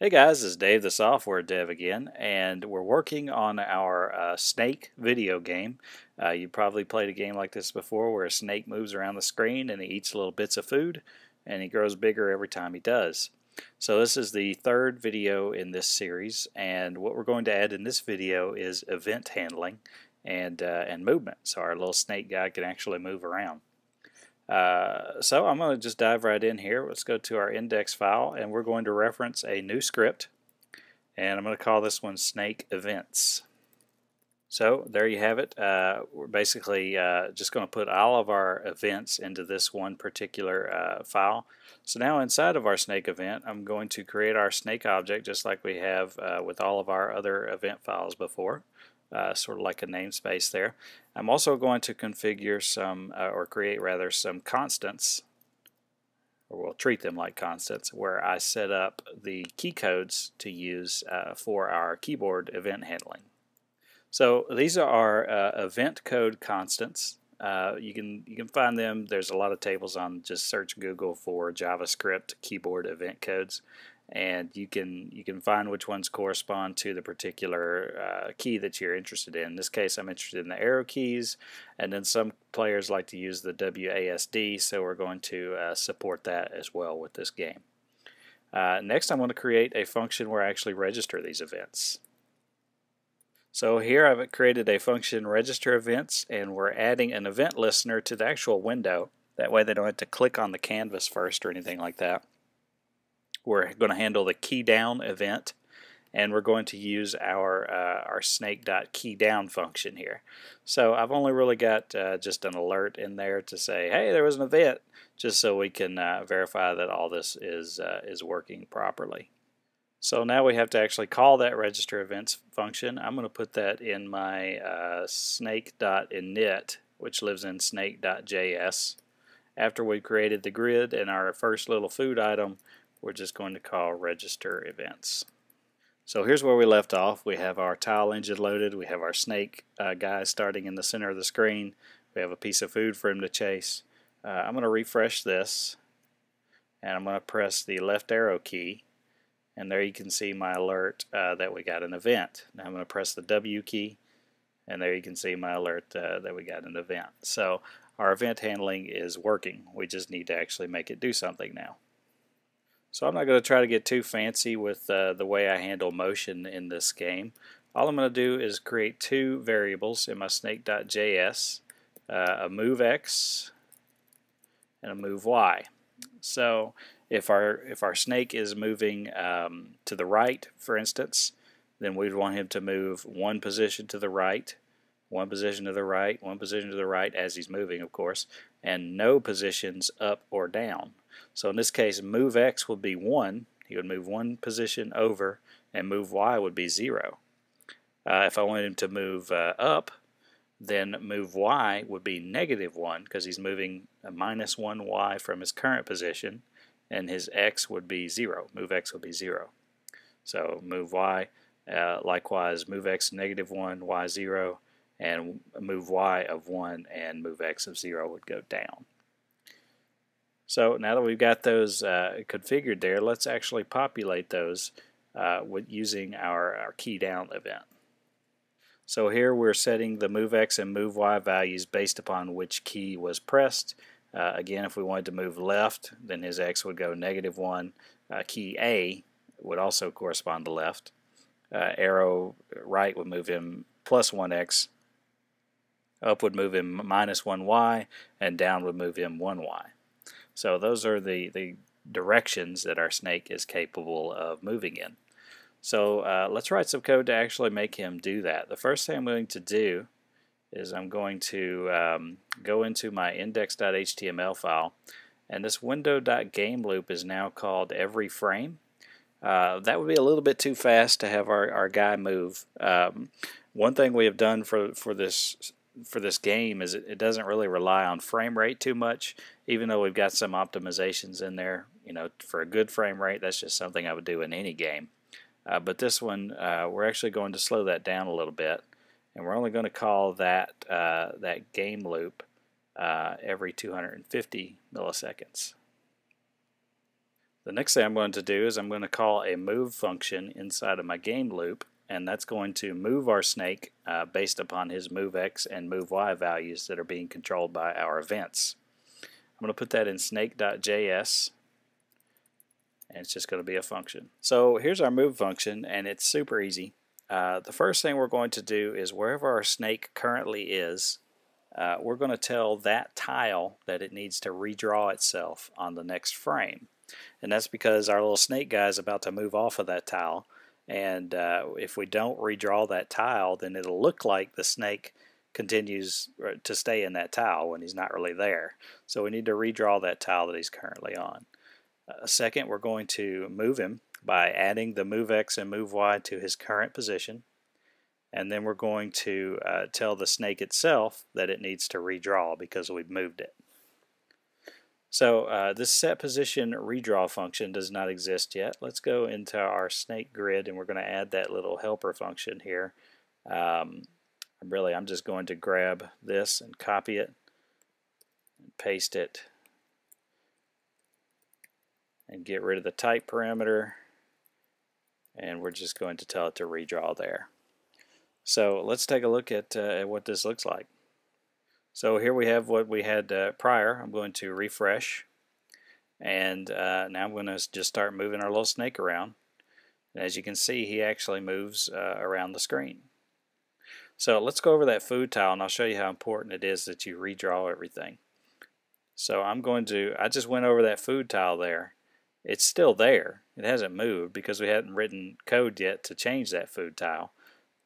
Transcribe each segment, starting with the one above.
Hey guys, it's Dave the Software Dev again, and we're working on our uh, snake video game. Uh, you probably played a game like this before where a snake moves around the screen and he eats little bits of food and he grows bigger every time he does. So this is the third video in this series and what we're going to add in this video is event handling and, uh, and movement so our little snake guy can actually move around. Uh, so I'm going to just dive right in here. Let's go to our index file and we're going to reference a new script and I'm going to call this one snake events. So there you have it. Uh, we're basically uh, just going to put all of our events into this one particular uh, file. So now inside of our snake event I'm going to create our snake object just like we have uh, with all of our other event files before uh, sort of like a namespace there. I'm also going to configure some, uh, or create rather, some constants, or we'll treat them like constants, where I set up the key codes to use uh, for our keyboard event handling. So these are uh, event code constants. Uh, you can you can find them. There's a lot of tables on. Just search Google for JavaScript keyboard event codes, and you can you can find which ones correspond to the particular uh, key that you're interested in. In this case, I'm interested in the arrow keys, and then some players like to use the WASD, so we're going to uh, support that as well with this game. Uh, next, I'm going to create a function where I actually register these events. So here I've created a function register events, and we're adding an event listener to the actual window. That way they don't have to click on the canvas first or anything like that. We're going to handle the key down event and we're going to use our uh, our snake.keyDown function here. So I've only really got uh, just an alert in there to say, hey, there was an event, just so we can uh, verify that all this is uh, is working properly. So now we have to actually call that register events function. I'm going to put that in my uh, snake.init, which lives in snake.js. After we've created the grid and our first little food item, we're just going to call register events. So here's where we left off. We have our tile engine loaded. We have our snake uh, guy starting in the center of the screen. We have a piece of food for him to chase. Uh, I'm going to refresh this and I'm going to press the left arrow key and there you can see my alert uh, that we got an event. Now I'm going to press the W key and there you can see my alert uh, that we got an event. So our event handling is working. We just need to actually make it do something now. So I'm not going to try to get too fancy with uh, the way I handle motion in this game. All I'm going to do is create two variables in my snake.js, uh, a move x and a move y. So if our if our snake is moving um, to the right, for instance, then we'd want him to move one position to the right, one position to the right, one position to the right as he's moving, of course, and no positions up or down. So in this case, move x would be 1. He would move one position over, and move y would be 0. Uh, if I wanted him to move uh, up, then move y would be negative 1 because he's moving a minus 1y from his current position, and his x would be 0. Move x would be 0. So move y, uh, likewise, move x negative 1, y 0, and move y of 1 and move x of 0 would go down. So now that we've got those uh, configured there, let's actually populate those uh, with using our, our key down event. So here we're setting the move x and move y values based upon which key was pressed. Uh, again, if we wanted to move left, then his x would go negative 1. Uh, key A would also correspond to left. Uh, arrow right would move him plus 1x. Up would move him minus 1y, and down would move him 1y. So those are the, the directions that our snake is capable of moving in. So uh, let's write some code to actually make him do that. The first thing I'm going to do is I'm going to um, go into my index.html file and this window.game loop is now called every frame. Uh, that would be a little bit too fast to have our, our guy move. Um, one thing we have done for, for this for this game is it, it doesn't really rely on frame rate too much, even though we've got some optimizations in there. You know, for a good frame rate, that's just something I would do in any game. Uh, but this one, uh, we're actually going to slow that down a little bit, and we're only going to call that uh, that game loop uh, every 250 milliseconds. The next thing I'm going to do is I'm going to call a move function inside of my game loop and that's going to move our snake uh, based upon his move x and move y values that are being controlled by our events. I'm going to put that in snake.js and it's just going to be a function. So here's our move function and it's super easy. Uh, the first thing we're going to do is wherever our snake currently is, uh, we're going to tell that tile that it needs to redraw itself on the next frame. And that's because our little snake guy is about to move off of that tile. And uh, if we don't redraw that tile, then it'll look like the snake continues uh, to stay in that tile when he's not really there. So we need to redraw that tile that he's currently on. Uh, second, we're going to move him by adding the move X and move Y to his current position. And then we're going to uh, tell the snake itself that it needs to redraw because we've moved it. So uh, this set position redraw function does not exist yet. Let's go into our snake grid and we're going to add that little helper function here. Um, really, I'm just going to grab this and copy it and paste it and get rid of the type parameter and we're just going to tell it to redraw there. So let's take a look at, uh, at what this looks like. So here we have what we had uh, prior. I'm going to refresh and uh, now I'm going to just start moving our little snake around. And as you can see he actually moves uh, around the screen. So let's go over that food tile and I'll show you how important it is that you redraw everything. So I'm going to, I just went over that food tile there. It's still there. It hasn't moved because we hadn't written code yet to change that food tile,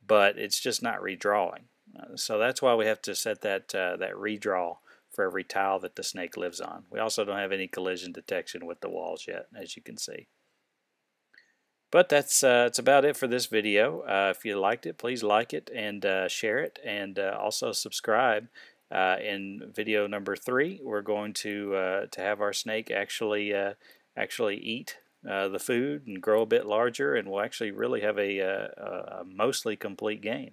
but it's just not redrawing. Uh, so that's why we have to set that, uh, that redraw for every tile that the snake lives on. We also don't have any collision detection with the walls yet, as you can see. But that's, uh, that's about it for this video. Uh, if you liked it, please like it and uh, share it, and uh, also subscribe. Uh, in video number three, we're going to to have our snake actually actually eat the food and grow a bit larger, and we'll actually really have a, a, a mostly complete game.